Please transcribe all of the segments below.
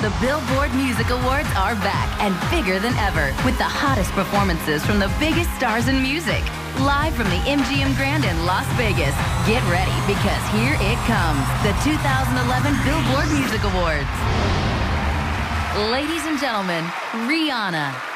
The Billboard Music Awards are back and bigger than ever with the hottest performances from the biggest stars in music. Live from the MGM Grand in Las Vegas. Get ready because here it comes the 2011 Billboard Music Awards. Ladies and gentlemen, Rihanna.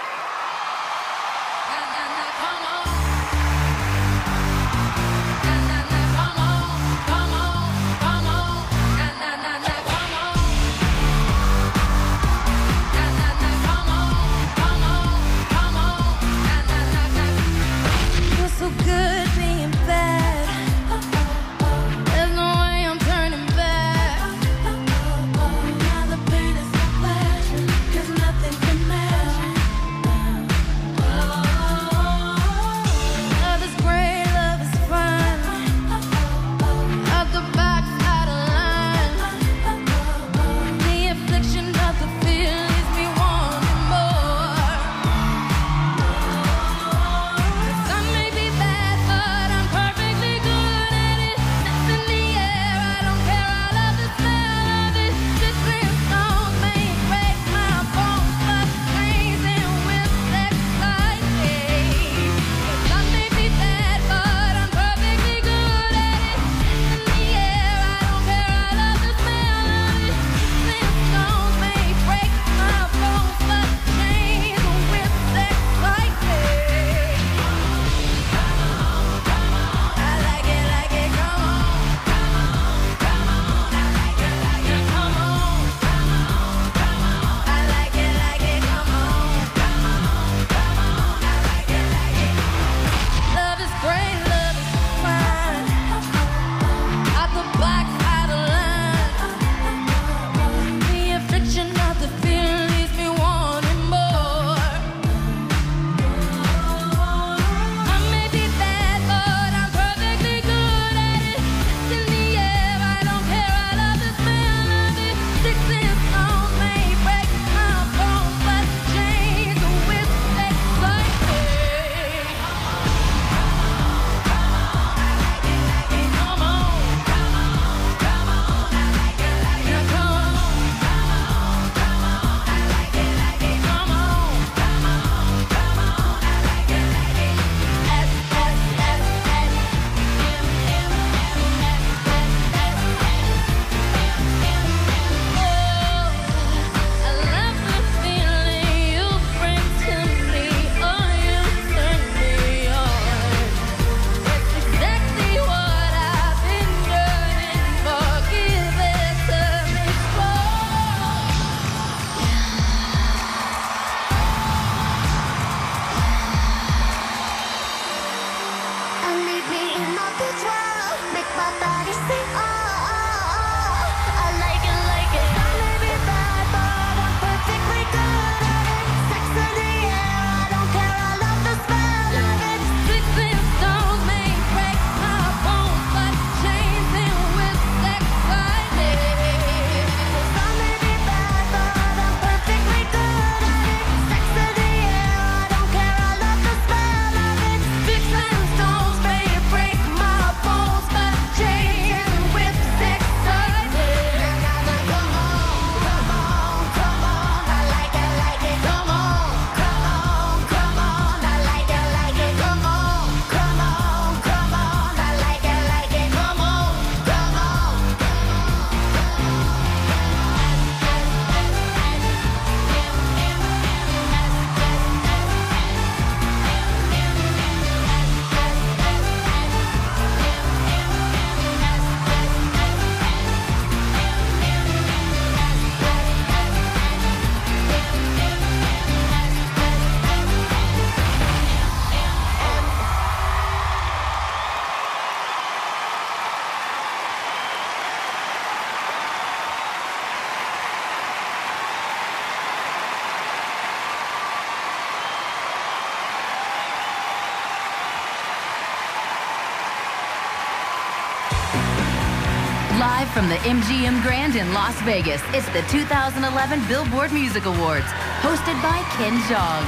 Live from the MGM Grand in Las Vegas, it's the 2011 Billboard Music Awards, hosted by Ken Jeong,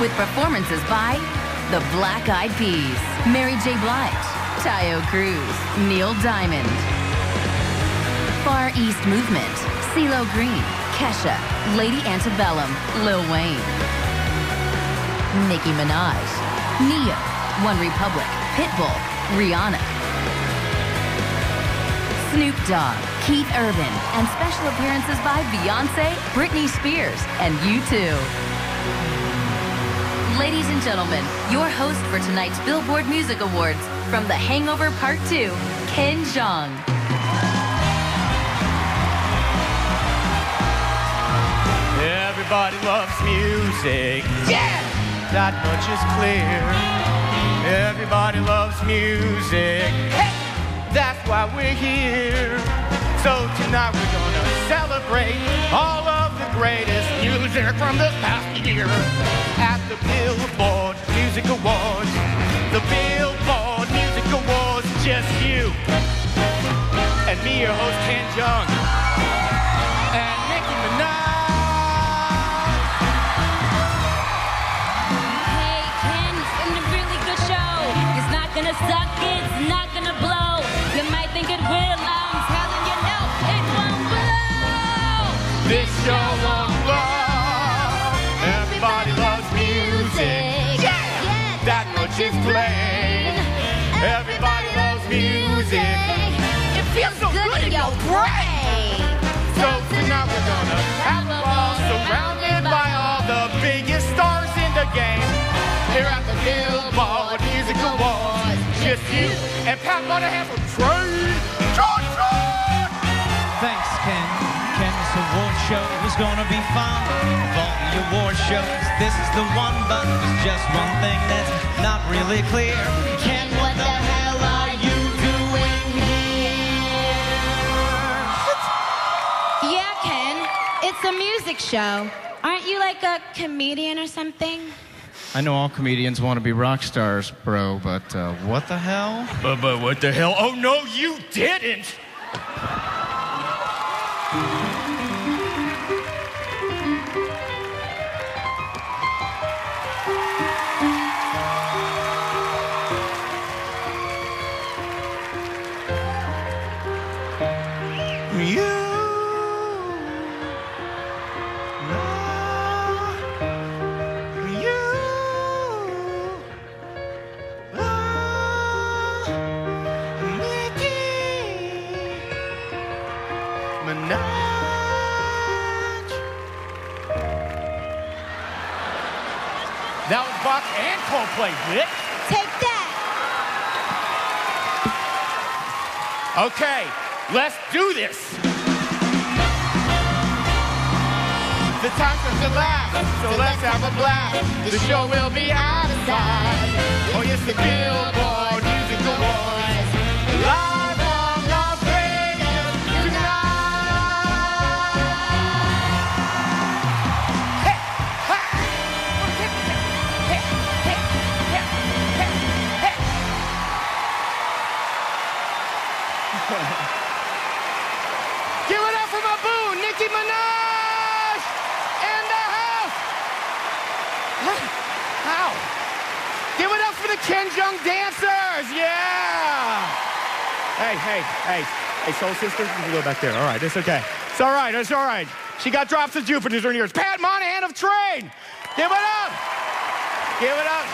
with performances by the Black Eyed Peas, Mary J. Blige, Taio Cruz, Neil Diamond, Far East Movement, CeeLo Green, Kesha, Lady Antebellum, Lil Wayne, Nicki Minaj, Ne-Yo, One Republic, Pitbull, Rihanna, Snoop Dogg, Keith Urban, and special appearances by Beyonce, Britney Spears, and U2. Ladies and gentlemen, your host for tonight's Billboard Music Awards from The Hangover Part 2, Ken Jeong. Everybody loves music. Yeah! That much is clear. Everybody loves music. Why we're here. So tonight we're gonna celebrate all of the greatest music from the past year at the Billboard Music Awards. The Billboard Music Awards, just you and me, your host Ken Jeong, and Nicki Minaj. Hey, Ken, a really good show. It's not gonna suck, Here at the Billboard Music Awards, just you and Pat Monahan from Train. John John! Thanks, Ken. Ken's award show was gonna be fun. Of all the award shows, this is the one, but there's just one thing that's not really clear. Ken, what the hell are you doing here? Yeah, Ken, it's a music show. Aren't you like a comedian or something? I know all comedians want to be rock stars, bro, but uh, what the hell? But, but what the hell? Oh, no, you didn't! Okay, let's do this. The time comes laugh, so let's have a blast. The show will be out of sight. Oh, yes, the Billboard Music Awards. Give it up for my boo, Nicki Minaj in the house. How? Give it up for the Ken Jeong dancers. Yeah. Hey, hey, hey. Hey, soul sister, you can go back there. All right, it's okay. It's all right, it's all right. She got drops of Jupiter's in her ears. Pat Monahan of Train. Give it up. Give it up.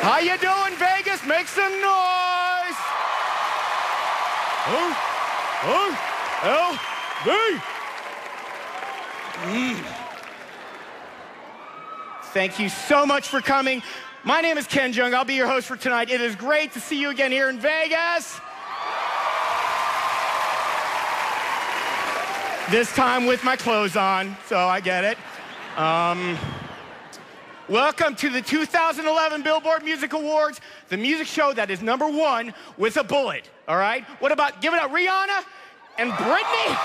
How you doing, Vegas? Make some noise. L, B. Mm. Thank you so much for coming. My name is Ken Jeong. I'll be your host for tonight. It is great to see you again here in Vegas. This time with my clothes on, so I get it. Um, welcome to the 2011 Billboard Music Awards, the music show that is number one with a bullet. All right? What about give it up, Rihanna and Britney?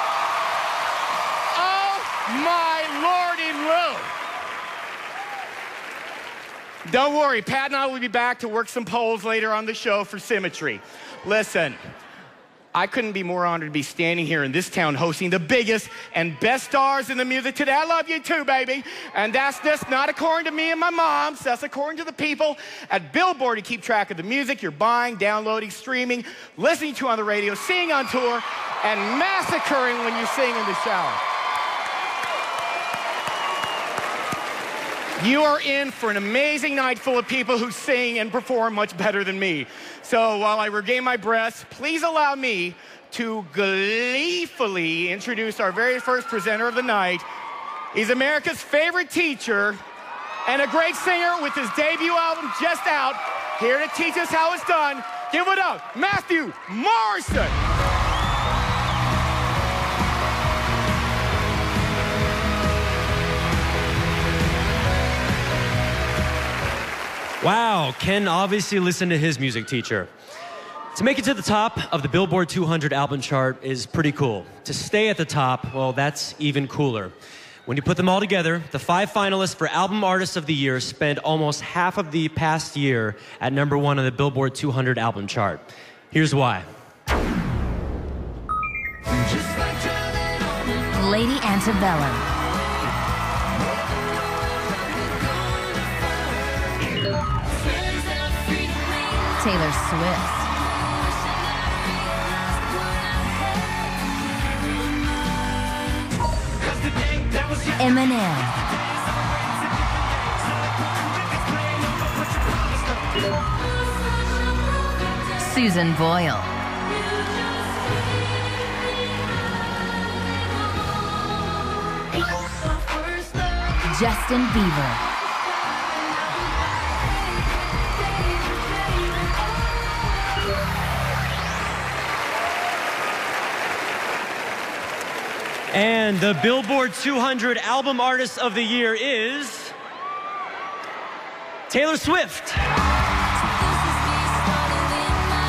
Oh my lordy lou! Don't worry, Pat and I will be back to work some polls later on the show for symmetry. Listen, I couldn't be more honored to be standing here in this town hosting the biggest and best stars in the music today. I love you too, baby. And that's just not according to me and my moms. That's according to the people at Billboard who keep track of the music you're buying, downloading, streaming, listening to on the radio, seeing on tour, and massacring when you sing in the shower. You are in for an amazing night full of people who sing and perform much better than me. So while I regain my breath, please allow me to gleefully introduce our very first presenter of the night. He's America's favorite teacher and a great singer with his debut album just out, here to teach us how it's done. Give it up, Matthew Morrison. Wow, Ken obviously listened to his music teacher. To make it to the top of the Billboard 200 album chart is pretty cool. To stay at the top, well, that's even cooler. When you put them all together, the five finalists for Album Artist of the Year spent almost half of the past year at number one on the Billboard 200 album chart. Here's why. Lady Antebellum. Taylor Swift. Eminem. Susan Boyle. Justin Bieber. And the Billboard 200 Album Artist of the Year is Taylor Swift.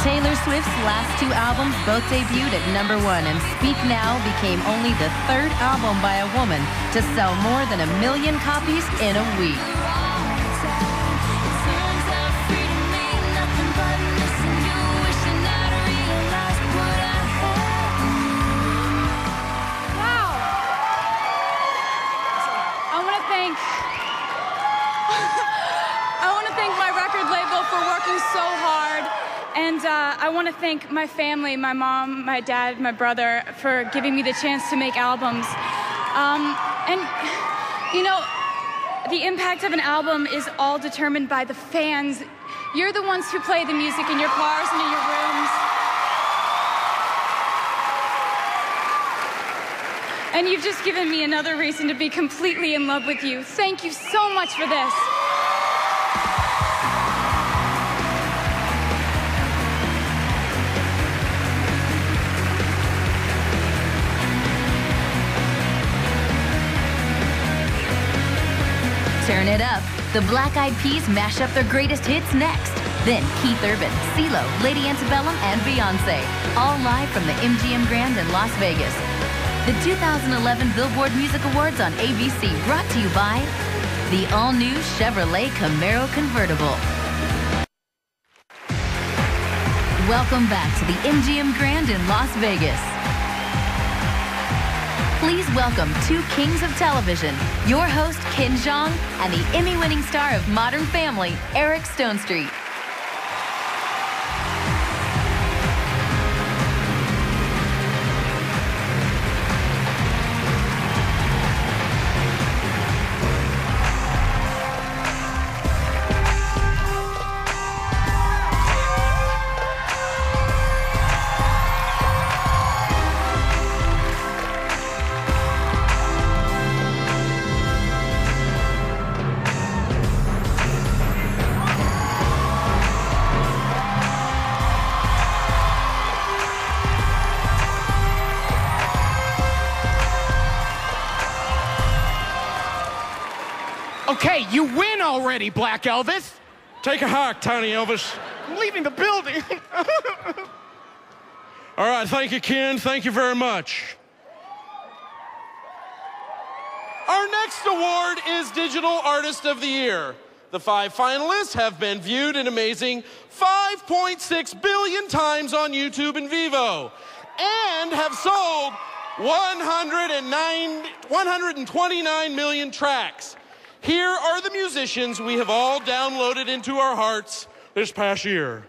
Taylor Swift's last two albums both debuted at number one, and Speak Now became only the third album by a woman to sell more than a million copies in a week. Thank my family, my mom, my dad, my brother, for giving me the chance to make albums. Um, and, you know, the impact of an album is all determined by the fans. You're the ones who play the music in your cars and in your rooms. And you've just given me another reason to be completely in love with you. Thank you so much for this. Turn it up. The Black Eyed Peas mash up their greatest hits next. Then Keith Urban, CeeLo, Lady Antebellum, and Beyonce, all live from the MGM Grand in Las Vegas. The 2011 Billboard Music Awards on ABC, brought to you by the all-new Chevrolet Camaro convertible. Welcome back to the MGM Grand in Las Vegas. Please welcome two kings of television, your host, Ken Jeong, and the Emmy winning star of Modern Family, Eric Stonestreet. Okay, you win already, Black Elvis. Take a hike, Tiny Elvis. I'm leaving the building. All right, thank you, Ken. Thank you very much. Our next award is Digital Artist of the Year. The five finalists have been viewed an amazing 5.6 billion times on YouTube and Vevo and have sold 109, 129 million tracks. Here are the musicians we have all downloaded into our hearts this past year.